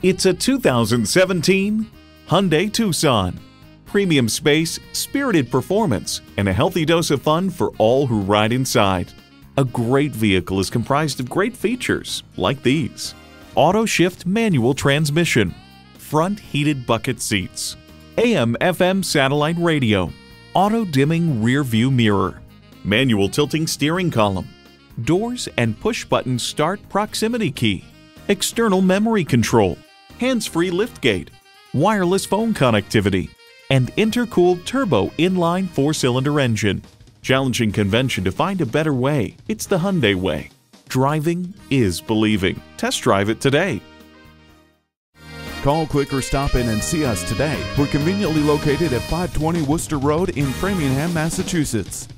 It's a 2017 Hyundai Tucson. Premium space, spirited performance, and a healthy dose of fun for all who ride inside. A great vehicle is comprised of great features like these. Auto shift manual transmission, front heated bucket seats, AM FM satellite radio, auto dimming rear view mirror, manual tilting steering column, doors and push button start proximity key, external memory control, hands-free liftgate, wireless phone connectivity, and intercooled turbo inline four-cylinder engine. Challenging convention to find a better way. It's the Hyundai way. Driving is believing. Test drive it today. Call, click, or stop in and see us today. We're conveniently located at 520 Worcester Road in Framingham, Massachusetts.